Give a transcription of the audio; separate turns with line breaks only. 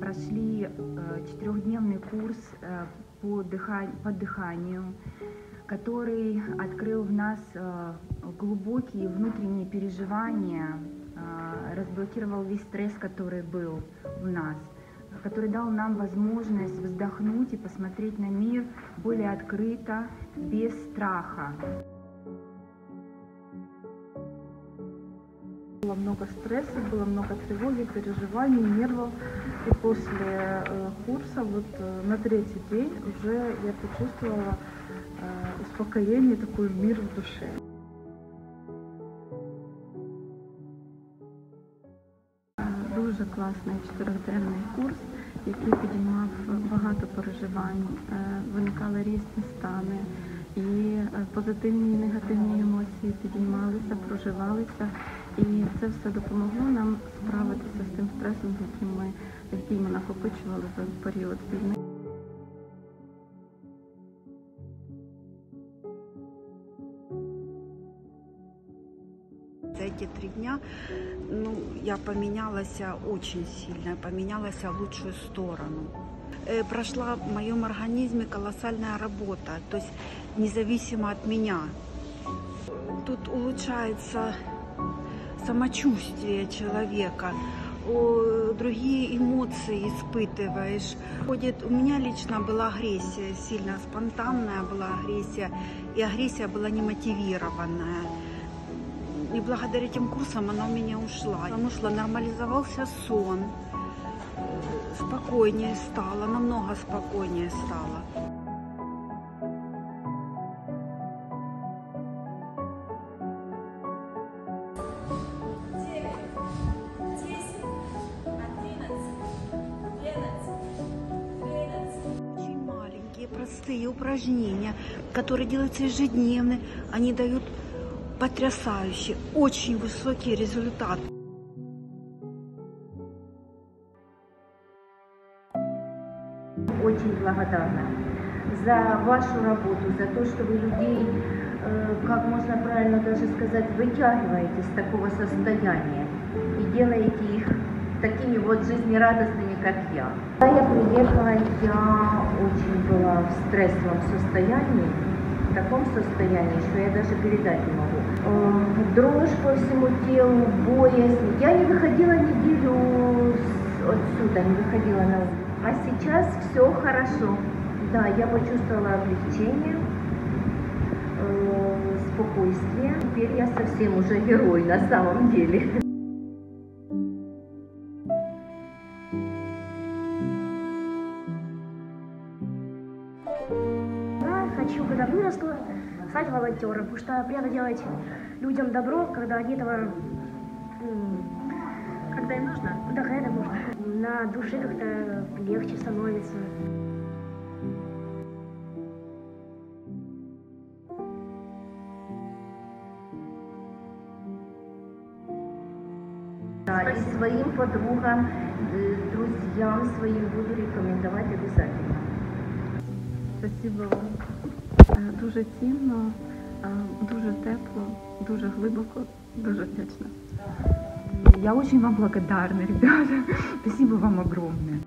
прошли четырехдневный курс э, по, дыха- по дыханию, который открыл в нас э, глубокие внутренние переживания, э, разблокировал весь стресс, который был в нас, который дал нам возможность вздохнуть и посмотреть на мир более открыто, без страха.
Было много стресса, было много тревоги, переживаний, нервов. И после э, курса, вот э, на третий день уже я почувствовала э, успокоение, такой мир в душе.
Дуже класний чотириденний курс, який підіймав багато переживань. Е, Виникали різні стани, і е, позитивні і негативні емоції підіймалися, проживалися. І це все допомогло нам справитися з тим стресом, який ми, який ми накопичували за період війни.
За эти три дня ну, я поменялась очень сильно, поменялась в лучшую сторону. Э, Прошла в моем организме колоссальная работа, то есть независимо от меня. Тут улучшается самочувствие человека, другие эмоции испытываешь. Ходит, у меня лично была агрессия, сильно спонтанная была агрессия, и агрессия была немотивированная. И благодаря этим курсам она у меня ушла. Она ушла, нормализовался сон, э, спокойнее стало, намного спокойнее стало. Простые упражнения, которые делаются ежедневно, они дают потрясающий, очень высокий результат.
очень благодарна за вашу работу, за то, что вы людей, э, как можно правильно даже сказать, вытягиваете с такого состояния и делаете их такими вот жизнерадостными, как я. Когда я приехала, я очень была в стрессовом состоянии, в таком состоянии, что я даже передать не могу. Э, Дрожь по всему телу, боязнь. Я не выходила неделю отсюда, не выходила на улицу. А сейчас все хорошо. Да, я почувствовала облегчение, э, спокойствие. Теперь я совсем уже герой на самом деле.
Хочу, когда вырасту, стать волонтером, потому что приятно делать людям добро, когда они этого... Когда им нужно? Да, когда это нужно. На душе как-то легче становится.
Да, и своим подругам, э, друзьям своим буду рекомендовать обязательно.
Спасибо вам. Е, Дуже цінно, е, дуже тепло, дуже глибоко, дуже вдячна.
Я очень вам благодарна, ребята. Спасибо вам огромное.